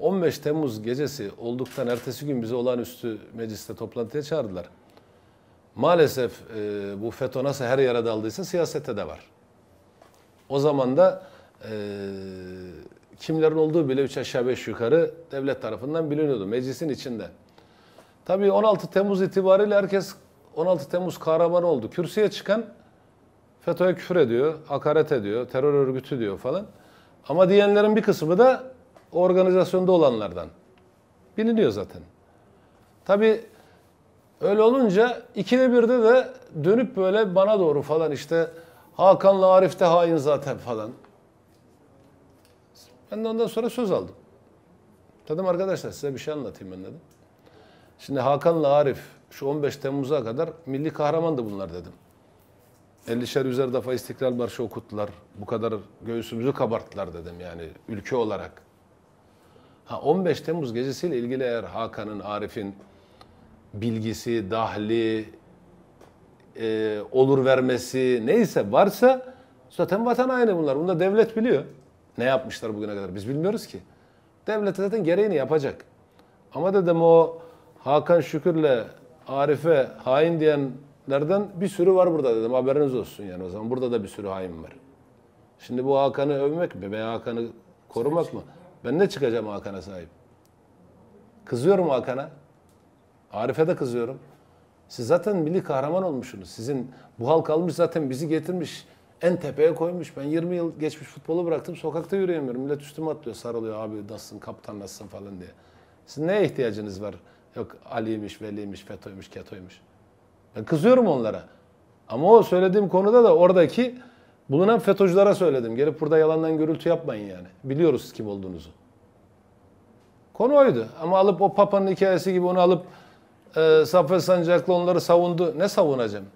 15 Temmuz gecesi olduktan ertesi gün bizi olağanüstü mecliste toplantıya çağırdılar. Maalesef e, bu FETÖ nasıl her yere daldıysa siyasette de var. O zaman da e, kimlerin olduğu bile üç aşağı beş yukarı devlet tarafından biliniyordu meclisin içinde. Tabii 16 Temmuz itibariyle herkes 16 Temmuz kahramanı oldu. Kürsüye çıkan FETÖ'ye küfür ediyor, hakaret ediyor, terör örgütü diyor falan. Ama diyenlerin bir kısmı da organizasyonda olanlardan. Biliniyor zaten. Tabii öyle olunca ikide birde de dönüp böyle bana doğru falan işte Hakan'la Arif de hain zaten falan. Ben de ondan sonra söz aldım. Dedim arkadaşlar size bir şey anlatayım ben dedim. Şimdi Hakan'la Arif şu 15 Temmuz'a kadar milli kahramandı bunlar dedim. 50'şer yüzer defa İstiklal Marşı okuttular. Bu kadar göğsümüzü kabarttılar dedim yani ülke olarak. Ha 15 Temmuz gecesiyle ilgili eğer Hakan'ın, Arif'in bilgisi, dahli, e, olur vermesi neyse varsa zaten vatan haini bunlar. Bunu da devlet biliyor. Ne yapmışlar bugüne kadar biz bilmiyoruz ki. Devlet zaten gereğini yapacak. Ama dedim o Hakan Şükür'le Arif'e hain diyenlerden bir sürü var burada dedim. Haberiniz olsun yani o zaman. Burada da bir sürü hain var. Şimdi bu Hakan'ı övmek mi veya Hakan'ı korumak mı? Ben ne çıkacağım Hakan'a sahip? Kızıyorum Hakan'a. Arif'e de kızıyorum. Siz zaten milli kahraman olmuşsunuz. Sizin bu halk almış zaten bizi getirmiş. En tepeye koymuş. Ben 20 yıl geçmiş futbolu bıraktım. Sokakta yürüyemiyorum. Millet üstüme atlıyor, sarılıyor. Abi nasılsın, kaptan nasılsın falan diye. Sizin neye ihtiyacınız var? Yok Ali'ymiş, Veli'ymiş, FETÖ'ymüş, KETÖ'ymüş. Ben kızıyorum onlara. Ama o söylediğim konuda da oradaki bulunan FETÖ'cülere söyledim. Gelip burada yalandan gürültü yapmayın yani. Biliyoruz kim olduğunuzu. Konu oydu. Ama alıp o Papa'nın hikayesi gibi onu alıp e, Saffet Sancaklı onları savundu. Ne savunacağım?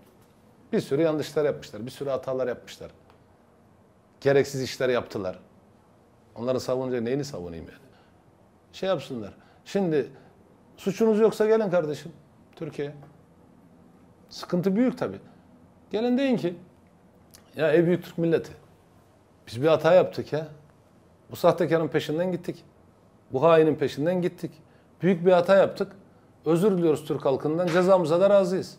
Bir sürü yanlışlar yapmışlar. Bir sürü hatalar yapmışlar. Gereksiz işler yaptılar. Onları savunacak neyini savunayım yani? Şey yapsınlar. Şimdi suçunuz yoksa gelin kardeşim Türkiye'ye. Sıkıntı büyük tabii. Gelin deyin ki ya ey büyük Türk milleti biz bir hata yaptık ya. Bu sahtekarın peşinden gittik. Bu hainin peşinden gittik. Büyük bir hata yaptık. Özür diliyoruz Türk halkından. Cezamıza da razıyız.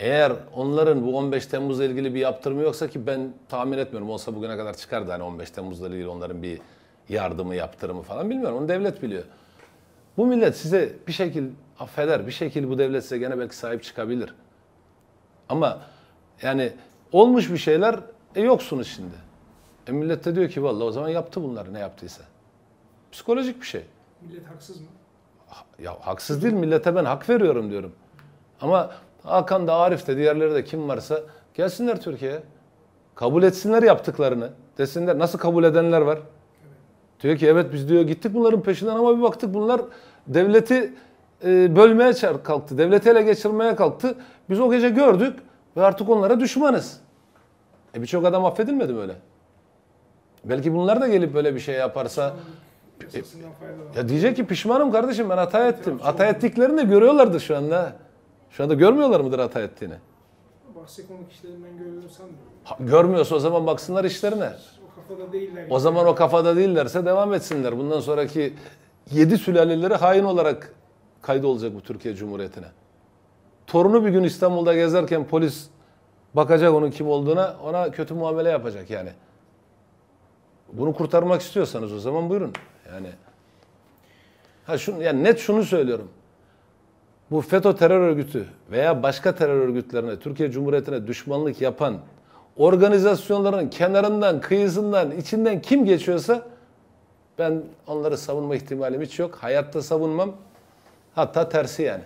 Eğer onların bu 15 Temmuz'la ilgili bir yaptırımı yoksa ki ben tahmin etmiyorum. Olsa bugüne kadar çıkardı hani 15 Temmuz'la ilgili onların bir yardımı, yaptırımı falan bilmiyorum. Onu devlet biliyor. Bu millet size bir şekil affeder. Bir şekil bu devlet size gene belki sahip çıkabilir. Ama yani olmuş bir şeyler e yoksunuz şimdi. E millet de diyor ki vallahi o zaman yaptı bunları ne yaptıysa. Psikolojik bir şey. Millet haksız mı? Ya haksız değil millete ben hak veriyorum diyorum. Ama Hakan da Arif de diğerleri de kim varsa gelsinler Türkiye'ye. Kabul etsinler yaptıklarını. Desinler nasıl kabul edenler var. Diyor ki evet biz diyor gittik bunların peşinden ama bir baktık bunlar devleti e, bölmeye çar- kalktı. Devleti ele geçirmeye kalktı. Biz o gece gördük ve artık onlara düşmanız. E birçok adam affedilmedi mi öyle? Belki bunlar da gelip böyle bir şey yaparsa faydalan. ya diyecek ki pişmanım kardeşim ben hata ettim. Hata ettiklerini de görüyorlardır şu anda. Şu anda görmüyorlar mıdır hata ettiğini? Bahse konuk işlerini ben gördüğünü sanmıyorum. Görmüyorsa o zaman baksınlar işlerine. O kafada değiller. O zaman o kafada değillerse devam etsinler. Bundan sonraki yedi sülaleleri hain olarak kaydı olacak bu Türkiye Cumhuriyeti'ne. Torunu bir gün İstanbul'da gezerken polis bakacak onun kim olduğuna ona kötü muamele yapacak yani. Bunu kurtarmak istiyorsanız o zaman buyurun. Yani ha şunu yani net şunu söylüyorum. Bu FETÖ terör örgütü veya başka terör örgütlerine, Türkiye Cumhuriyeti'ne düşmanlık yapan organizasyonların kenarından, kıyısından, içinden kim geçiyorsa ben onları savunma ihtimalim hiç yok. Hayatta savunmam. Hatta tersi yani.